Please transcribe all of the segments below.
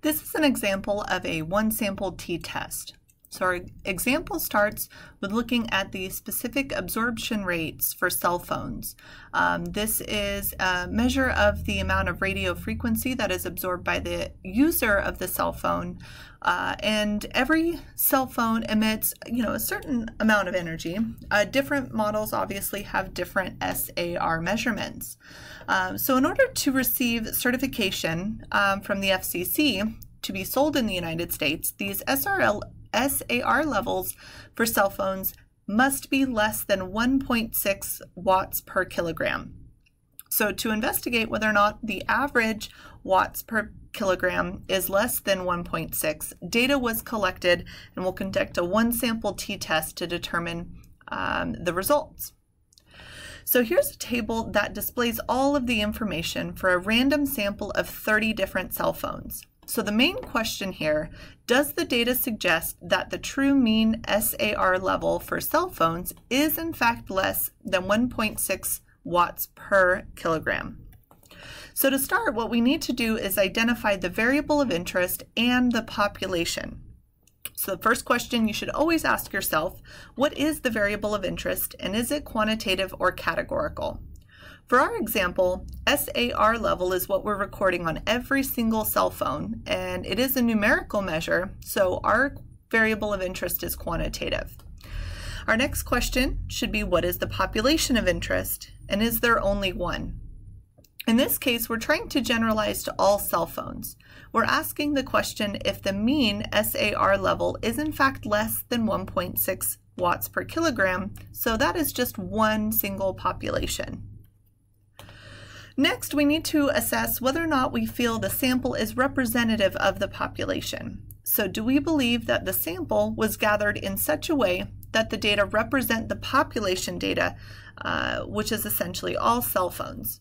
This is an example of a one-sample t-test. So our example starts with looking at the specific absorption rates for cell phones. Um, this is a measure of the amount of radio frequency that is absorbed by the user of the cell phone. Uh, and every cell phone emits, you know, a certain amount of energy. Uh, different models obviously have different SAR measurements. Um, so in order to receive certification um, from the FCC, to be sold in the United States, these SRL SAR levels for cell phones must be less than 1.6 watts per kilogram. So to investigate whether or not the average watts per kilogram is less than 1.6, data was collected and we'll conduct a one sample t-test to determine um, the results. So here's a table that displays all of the information for a random sample of 30 different cell phones. So the main question here, does the data suggest that the true mean SAR level for cell phones is in fact less than 1.6 watts per kilogram? So to start, what we need to do is identify the variable of interest and the population. So the first question you should always ask yourself, what is the variable of interest and is it quantitative or categorical? For our example, SAR level is what we're recording on every single cell phone, and it is a numerical measure, so our variable of interest is quantitative. Our next question should be what is the population of interest, and is there only one? In this case, we're trying to generalize to all cell phones. We're asking the question if the mean SAR level is in fact less than 1.6 watts per kilogram, so that is just one single population. Next, we need to assess whether or not we feel the sample is representative of the population. So do we believe that the sample was gathered in such a way that the data represent the population data, uh, which is essentially all cell phones?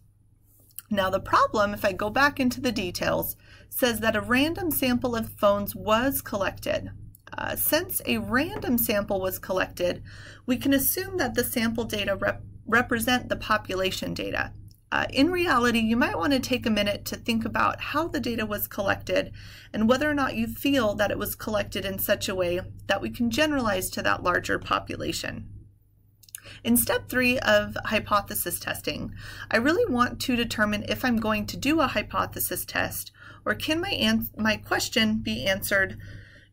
Now the problem, if I go back into the details, says that a random sample of phones was collected. Uh, since a random sample was collected, we can assume that the sample data rep represent the population data. Uh, in reality, you might want to take a minute to think about how the data was collected and whether or not you feel that it was collected in such a way that we can generalize to that larger population. In step three of hypothesis testing, I really want to determine if I'm going to do a hypothesis test or can my, my question be answered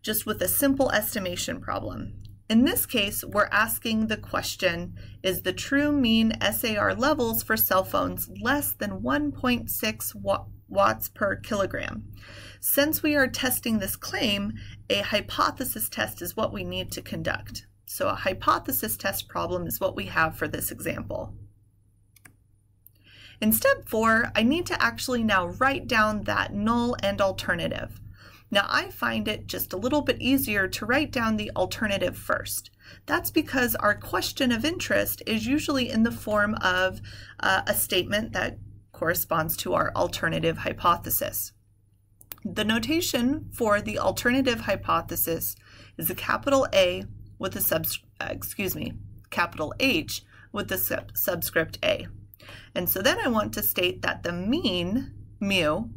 just with a simple estimation problem. In this case, we're asking the question, is the true mean SAR levels for cell phones less than 1.6 watts per kilogram? Since we are testing this claim, a hypothesis test is what we need to conduct. So a hypothesis test problem is what we have for this example. In step four, I need to actually now write down that null and alternative. Now I find it just a little bit easier to write down the alternative first. That's because our question of interest is usually in the form of uh, a statement that corresponds to our alternative hypothesis. The notation for the alternative hypothesis is a capital A with a sub, uh, excuse me, capital H with the sub subscript A. And so then I want to state that the mean, mu,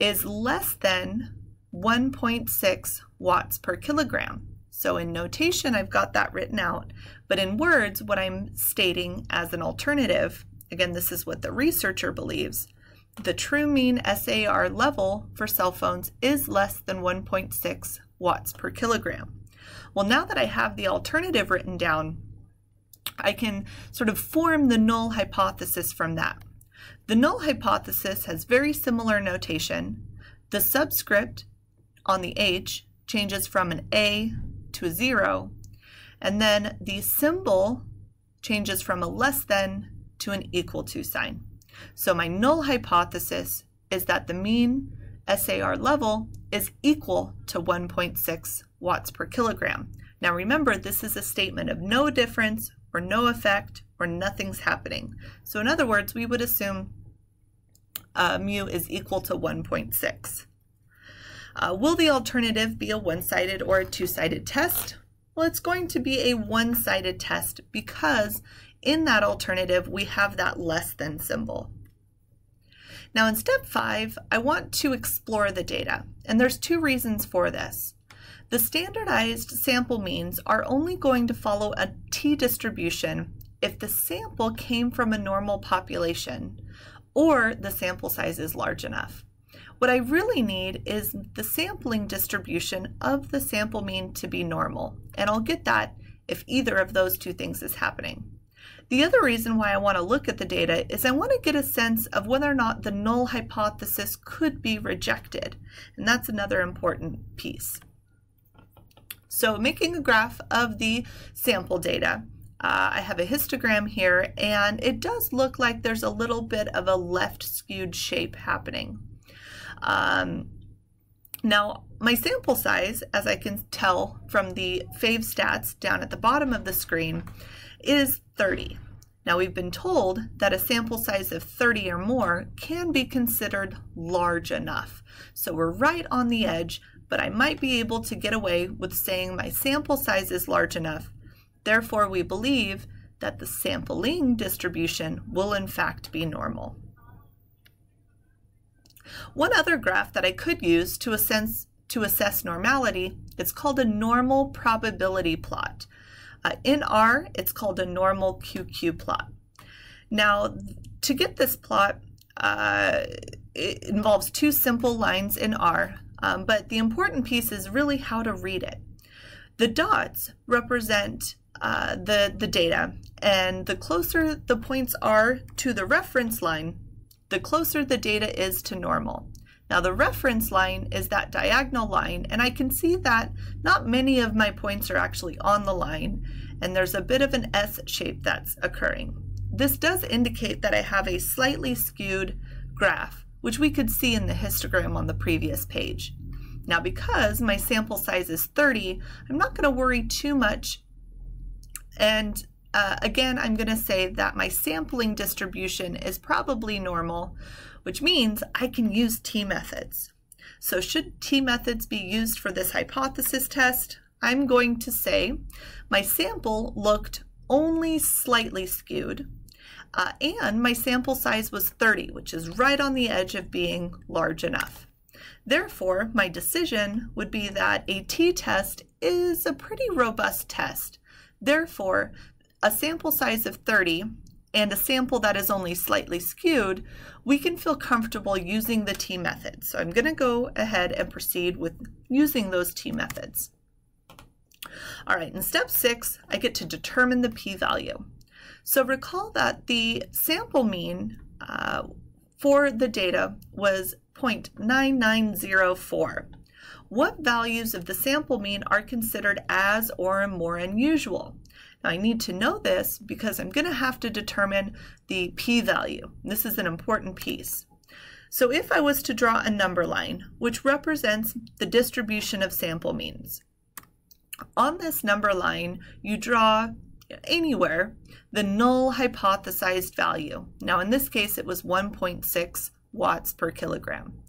is less than 1.6 watts per kilogram. So in notation, I've got that written out, but in words, what I'm stating as an alternative, again, this is what the researcher believes, the true mean SAR level for cell phones is less than 1.6 watts per kilogram. Well, now that I have the alternative written down, I can sort of form the null hypothesis from that. The null hypothesis has very similar notation. The subscript on the H changes from an A to a zero, and then the symbol changes from a less than to an equal to sign. So my null hypothesis is that the mean SAR level is equal to 1.6 watts per kilogram. Now remember, this is a statement of no difference or no effect or nothing's happening. So in other words, we would assume uh, mu is equal to 1.6. Uh, will the alternative be a one-sided or a two-sided test? Well, it's going to be a one-sided test because in that alternative, we have that less than symbol. Now in step five, I want to explore the data, and there's two reasons for this. The standardized sample means are only going to follow a t-distribution if the sample came from a normal population or the sample size is large enough. What I really need is the sampling distribution of the sample mean to be normal, and I'll get that if either of those two things is happening. The other reason why I want to look at the data is I want to get a sense of whether or not the null hypothesis could be rejected, and that's another important piece. So making a graph of the sample data, uh, I have a histogram here, and it does look like there's a little bit of a left skewed shape happening. Um, now, my sample size, as I can tell from the favstats down at the bottom of the screen, is 30. Now, we've been told that a sample size of 30 or more can be considered large enough. So we're right on the edge, but I might be able to get away with saying my sample size is large enough. Therefore, we believe that the sampling distribution will in fact be normal. One other graph that I could use to assess, to assess normality is called a normal probability plot. Uh, in R, it's called a normal QQ plot. Now, to get this plot, uh, it involves two simple lines in R, um, but the important piece is really how to read it. The dots represent uh, the, the data, and the closer the points are to the reference line, the closer the data is to normal. Now the reference line is that diagonal line, and I can see that not many of my points are actually on the line, and there's a bit of an S shape that's occurring. This does indicate that I have a slightly skewed graph, which we could see in the histogram on the previous page. Now because my sample size is 30, I'm not going to worry too much and uh, again, I'm going to say that my sampling distribution is probably normal, which means I can use t-methods. So should t-methods be used for this hypothesis test? I'm going to say my sample looked only slightly skewed, uh, and my sample size was 30, which is right on the edge of being large enough. Therefore, my decision would be that a t-test is a pretty robust test. Therefore, a sample size of 30 and a sample that is only slightly skewed, we can feel comfortable using the t method. So I'm going to go ahead and proceed with using those t methods. All right, in step six, I get to determine the p-value. So recall that the sample mean uh, for the data was 0.9904. What values of the sample mean are considered as or more unusual? Now I need to know this because I'm going to have to determine the p-value. This is an important piece. So if I was to draw a number line, which represents the distribution of sample means, on this number line, you draw anywhere the null hypothesized value. Now in this case, it was 1.6 watts per kilogram.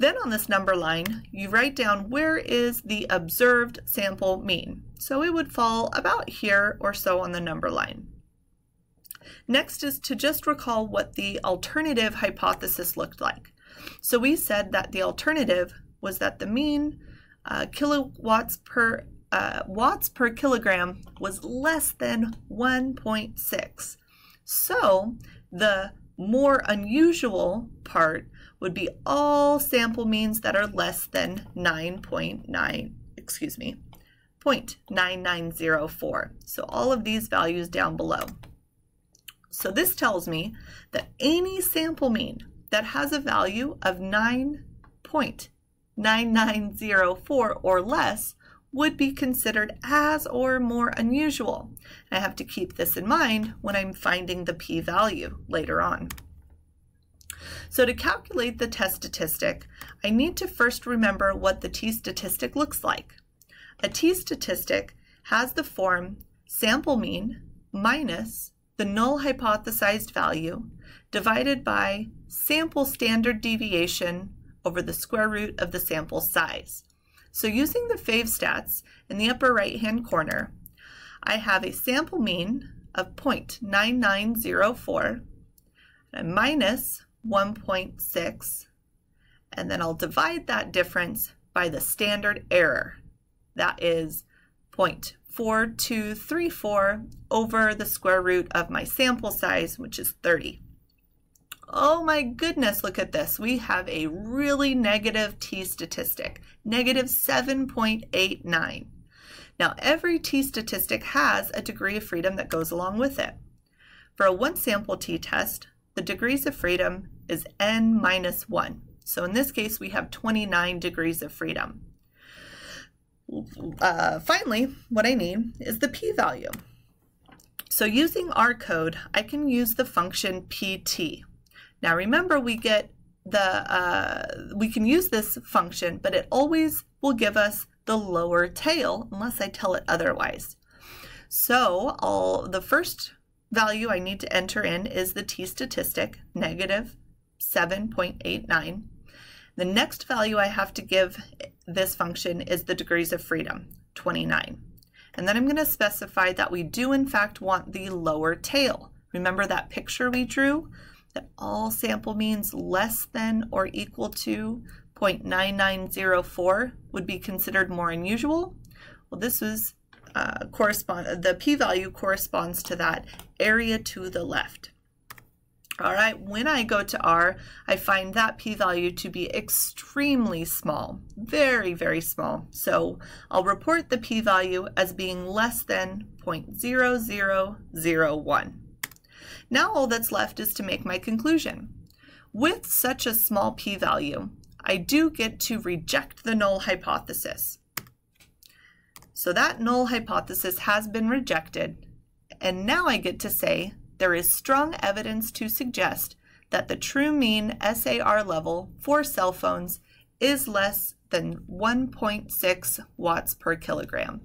Then on this number line, you write down where is the observed sample mean. So it would fall about here or so on the number line. Next is to just recall what the alternative hypothesis looked like. So we said that the alternative was that the mean uh, kilowatts per uh, watts per kilogram was less than 1.6. So the more unusual part would be all sample means that are less than 9.9, excuse me, 0.9904. So all of these values down below. So this tells me that any sample mean that has a value of 9.9904 or less would be considered as or more unusual. I have to keep this in mind when I'm finding the p-value later on. So to calculate the test statistic, I need to first remember what the t-statistic looks like. A t-statistic has the form sample mean minus the null hypothesized value divided by sample standard deviation over the square root of the sample size. So using the favstats in the upper right hand corner, I have a sample mean of 0.9904 minus 1.6, and then I'll divide that difference by the standard error. That is 0.4234 over the square root of my sample size, which is 30. Oh my goodness, look at this. We have a really negative t-statistic, negative 7.89. Now, every t-statistic has a degree of freedom that goes along with it. For a one-sample t-test, the degrees of freedom is n minus 1. So in this case, we have 29 degrees of freedom. Uh, finally, what I need is the p-value. So using our code, I can use the function pt. Now remember we get the, uh, we can use this function, but it always will give us the lower tail unless I tell it otherwise. So I'll, the first value I need to enter in is the t-statistic, negative 7.89. The next value I have to give this function is the degrees of freedom, 29. And then I'm going to specify that we do in fact want the lower tail. Remember that picture we drew? that all sample means less than or equal to 0.9904 would be considered more unusual. Well, this was uh, correspond, the p-value corresponds to that area to the left. All right, when I go to R, I find that p-value to be extremely small, very, very small. So I'll report the p-value as being less than 0.0001. Now all that's left is to make my conclusion. With such a small p-value, I do get to reject the null hypothesis. So that null hypothesis has been rejected, and now I get to say there is strong evidence to suggest that the true mean SAR level for cell phones is less than 1.6 watts per kilogram.